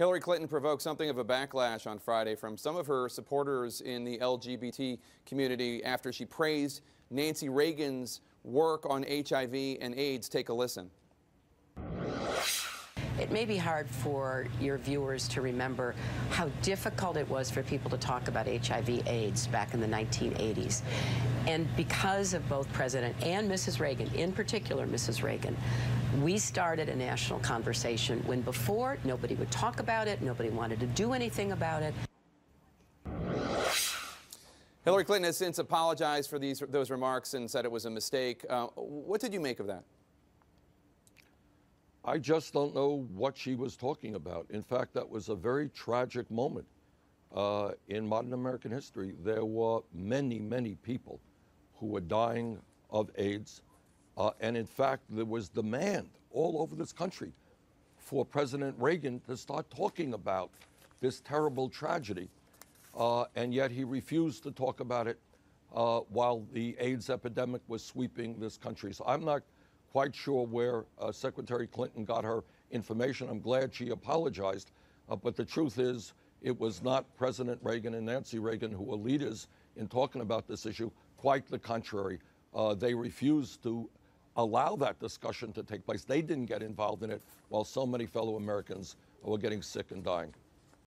Hillary Clinton provoked something of a backlash on Friday from some of her supporters in the LGBT community after she praised Nancy Reagan's work on HIV and AIDS. Take a listen. It may be hard for your viewers to remember how difficult it was for people to talk about HIV AIDS back in the 1980s. And because of both President and Mrs. Reagan, in particular Mrs. Reagan, we started a national conversation when before nobody would talk about it, nobody wanted to do anything about it. Hillary Clinton has since apologized for these, those remarks and said it was a mistake. Uh, what did you make of that? I just don't know what she was talking about. In fact, that was a very tragic moment uh, in modern American history. There were many, many people who were dying of AIDS. Uh, and in fact, there was demand all over this country for President Reagan to start talking about this terrible tragedy. Uh, and yet he refused to talk about it uh, while the AIDS epidemic was sweeping this country. So I'm not quite sure where uh, Secretary Clinton got her information. I'm glad she apologized. Uh, but the truth is, it was not President Reagan and Nancy Reagan who were leaders in talking about this issue. Quite the contrary. Uh, they refused to allow that discussion to take place. They didn't get involved in it while so many fellow Americans were getting sick and dying.